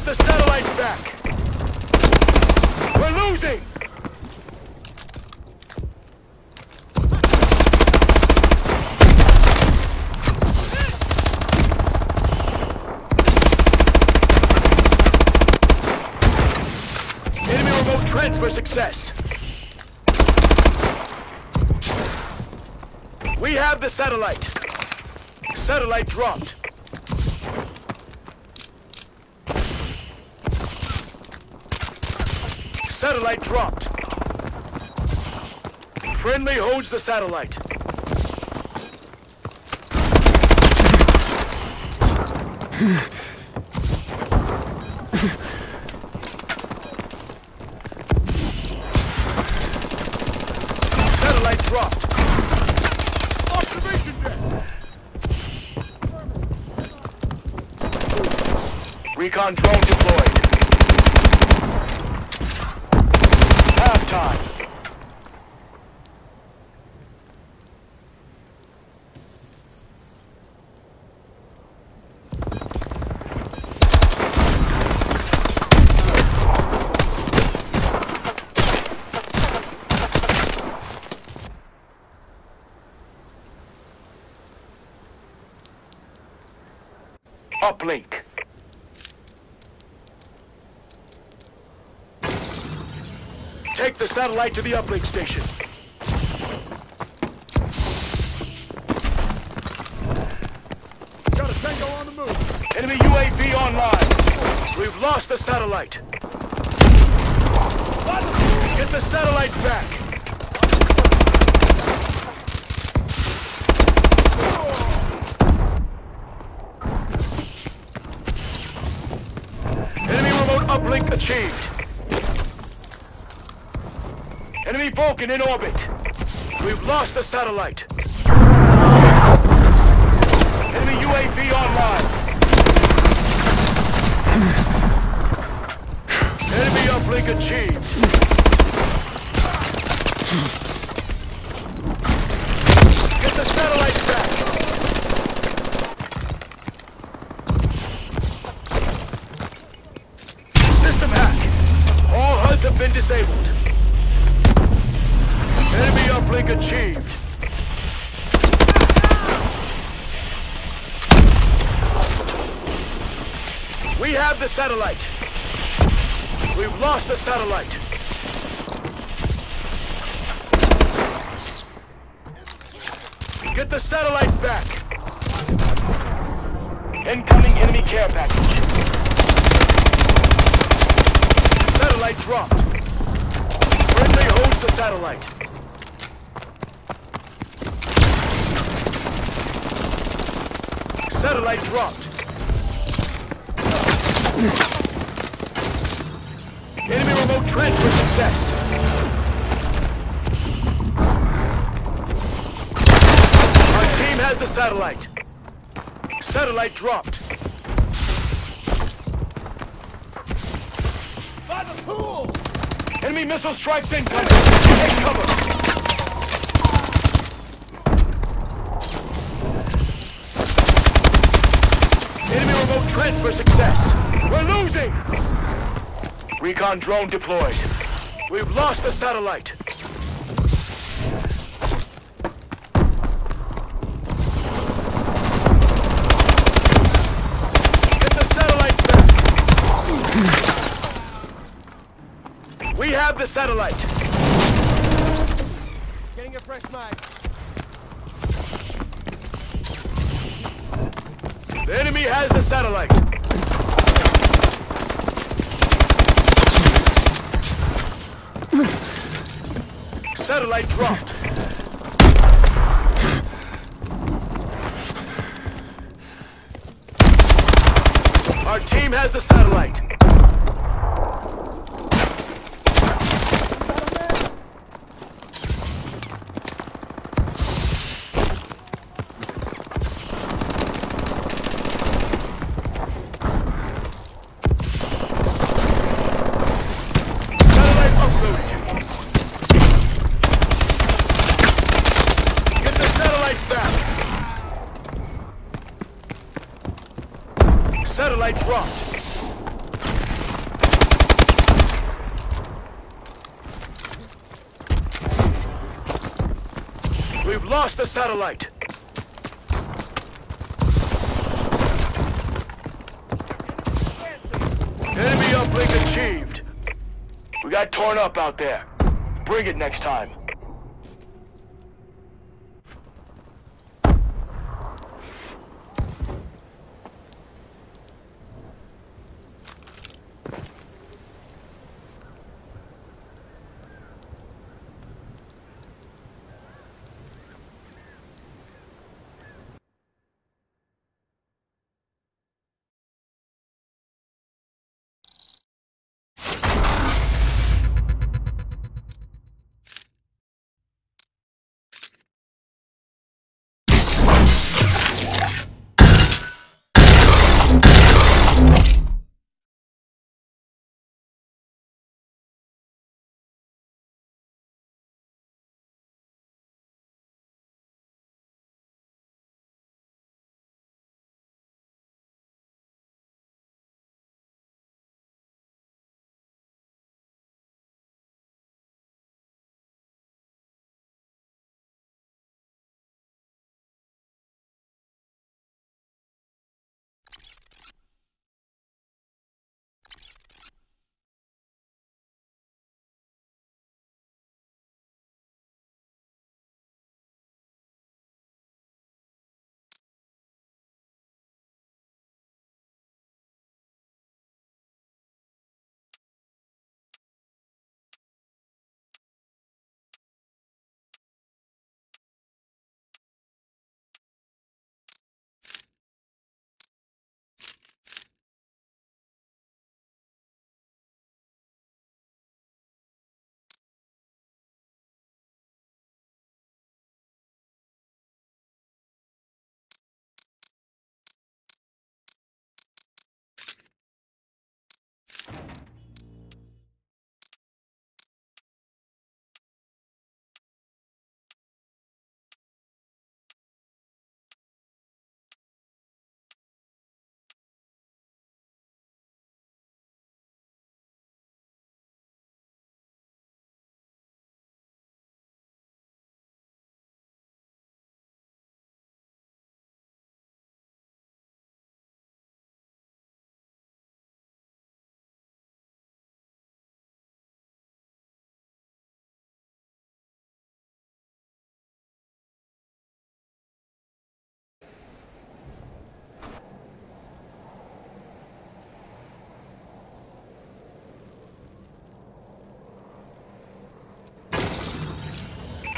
Get the satellite back! We're losing! Enemy remote transfer success! We have the satellite! Satellite dropped! Satellite dropped. Friendly holds the satellite. Satellite dropped. Observation deck. Recon drone deployed. Halftime. Uplink. Take the satellite to the uplink station. Got a tango on the move. Enemy UAV online. We've lost the satellite. Get the satellite back. Enemy Vulcan in orbit. We've lost the satellite. Enemy UAV online. Enemy uplink achieved. Satellite. Get the satellite back. Incoming enemy care package. Satellite dropped. Friendly holds the satellite. Satellite dropped. Transfer success. Our team has the satellite. Satellite dropped. By the pool! Enemy missile strikes incoming. Take cover. Enemy remote transfer success. We're losing! Recon drone deployed. We've lost the satellite. Get the satellite back. We have the satellite. Getting a fresh mag. The enemy has the satellite. Satellite dropped. Our team has the satellite. Satellite uploaded. Get the satellite back. Satellite dropped. lost the satellite. Enemy uplink achieved. We got torn up out there. Bring it next time.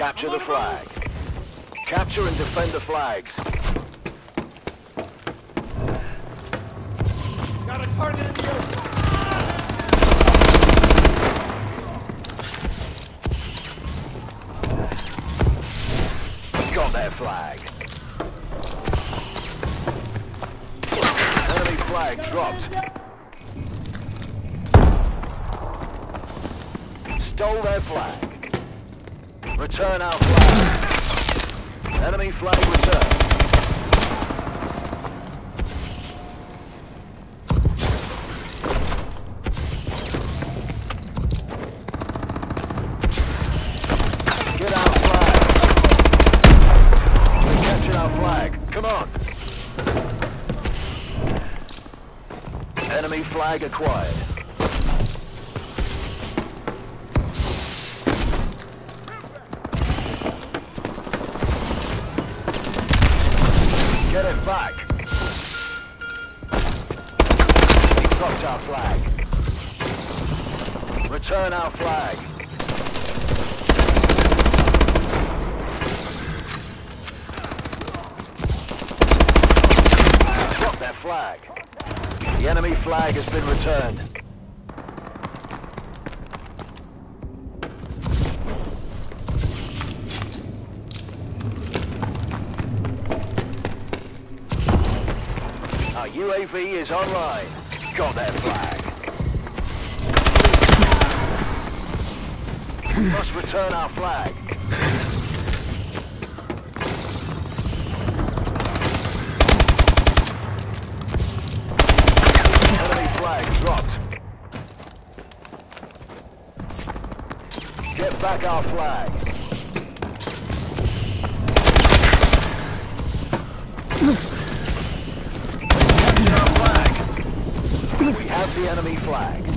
Capture the flag. Capture and defend the flags. Got a target in the open. Got their flag. Enemy flag dropped. Stole their flag. Return our flag. Enemy flag returned. Get our flag. We're capturing our flag. Come on. Enemy flag acquired. Back. We dropped our flag. Return our flag. Drop their flag. The enemy flag has been returned. UAV is online. Got their flag. Must return our flag. Enemy flag dropped. Get back our flag. We have the enemy flag.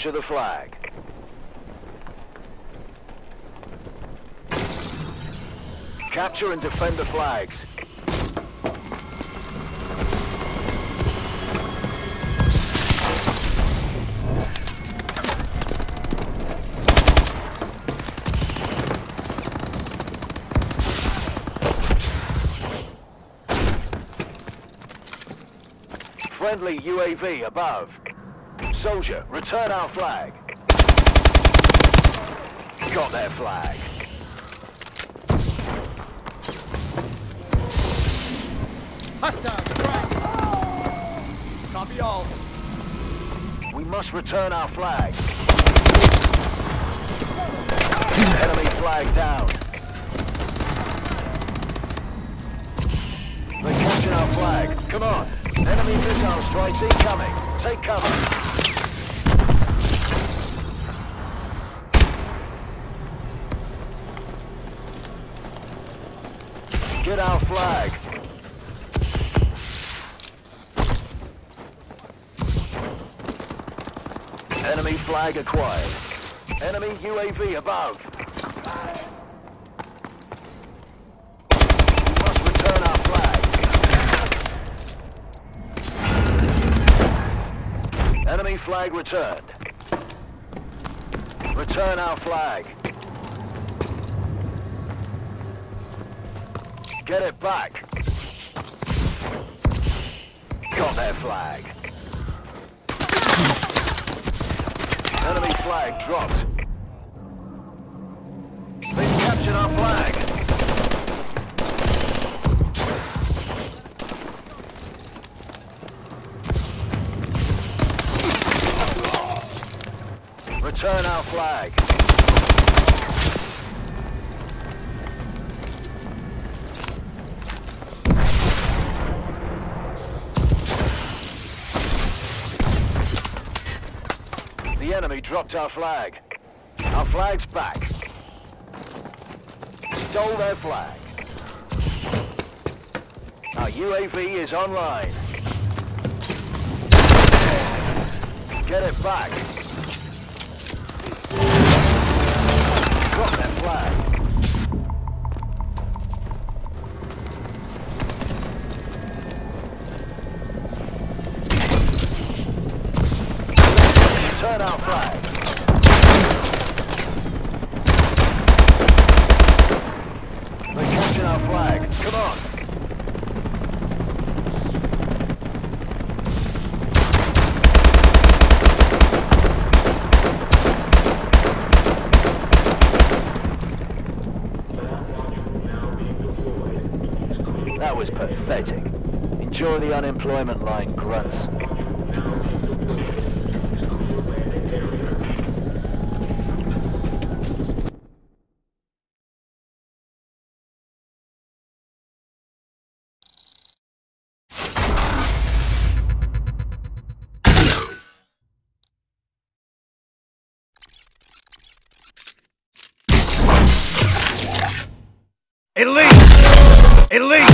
Capture the flag. Capture and defend the flags. Friendly UAV above. Soldier, return our flag. Got their flag. Hostile, right. Copy all. We must return our flag. Enemy flag down. They're capturing our flag. Come on. Enemy missile strikes incoming. Take cover. Get our flag. Enemy flag acquired. Enemy UAV above. We must return our flag. Enemy flag returned. Return our flag. Get it back. Got their flag. Enemy flag dropped. They've captured our flag. Return our flag. Enemy dropped our flag. Our flag's back. Stole their flag. Our UAV is online. Get it back. Was pathetic. Enjoy the unemployment line, grunts. Elite! Elite!